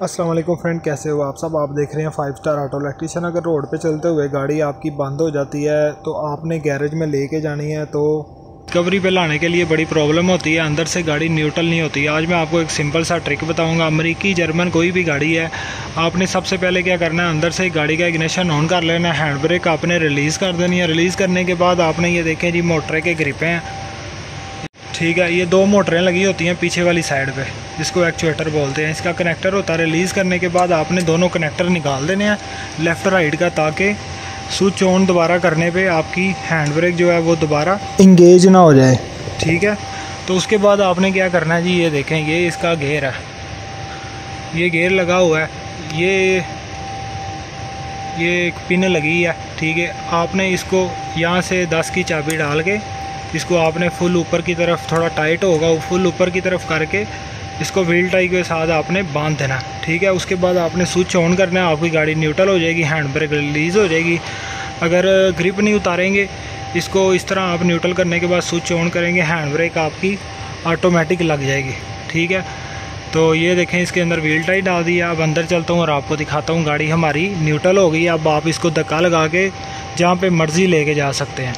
वालेकुम फ्रेंड, कैसे हो आप सब? आप देख रहे हैं फाइव स्टार ऑटो इलेक्ट्रिशियन अगर रोड पे चलते हुए गाड़ी आपकी बंद हो जाती है तो आपने गैरेज में लेके जानी है तो रिकवरी पे लाने के लिए बड़ी प्रॉब्लम होती है। अंदर से गाड़ी न्यूट्रल नहीं होती। आज मैं आपको एक सिंपल सा ट्रिक बताऊँगा। अमेरिकी जर्मन कोई भी गाड़ी है, आपने सबसे पहले क्या करना है? अंदर से गाड़ी का इग्निशन ऑन कर लेना है। हैंड ब्रेक आपने रिलीज़ कर देनी है। रिलीज़ करने के बाद आपने ये देखें जी, मोटर के ग्रिपें हैं। ठीक है, ये दो मोटरें लगी होती हैं पीछे वाली साइड पे। जिसको एक्चुएटर बोलते हैं। इसका कनेक्टर होता है। रिलीज़ करने के बाद आपने दोनों कनेक्टर निकाल देने हैं। लेफ़्ट राइट का ताकि स्विच ऑन दोबारा करने पे आपकी हैंड ब्रेक जो है वो दोबारा इंगेज ना हो जाए। ठीक है? तो उसके बाद आपने क्या करना है जी? ये देखें ये इसका गेयर है। ये गेयर लगा हुआ है। ये ये एक पिन लगी है। ठीक है? आपने इसको यहाँ से दस की चाबी डाल के इसको आपने फुल ऊपर की तरफ़ थोड़ा टाइट होगा। वो फुल ऊपर की तरफ़ करके इसको व्हील टाई के साथ आपने बाँध देना। ठीक है? उसके बाद आपने स्विच ऑन करना है, आपकी गाड़ी न्यूट्रल हो जाएगी हैंड ब्रेक रिलीज़ हो जाएगी। अगर ग्रिप नहीं उतारेंगे, इसको इस तरह आप न्यूट्रल करने के बाद स्विच ऑन करेंगे हैंड ब्रेक आपकी ऑटोमेटिक लग जाएगी। ठीक है? तो ये देखें, इसके अंदर व्हील टाई डाल दिया अब अंदर चलता हूँ और आपको दिखाता हूँ, गाड़ी हमारी न्यूट्रल हो गई। अब आप इसको धक्का लगा के जहाँ पे मर्ज़ी लेके जा सकते हैं।